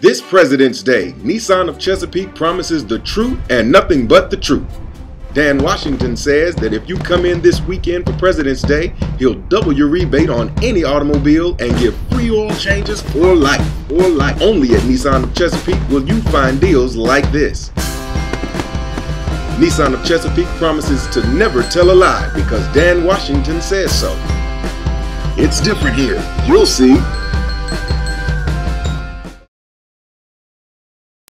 This President's Day, Nissan of Chesapeake promises the truth and nothing but the truth. Dan Washington says that if you come in this weekend for President's Day, he'll double your rebate on any automobile and give free oil changes for life. For life. Only at Nissan of Chesapeake will you find deals like this. Nissan of Chesapeake promises to never tell a lie because Dan Washington says so. It's different here. You'll see.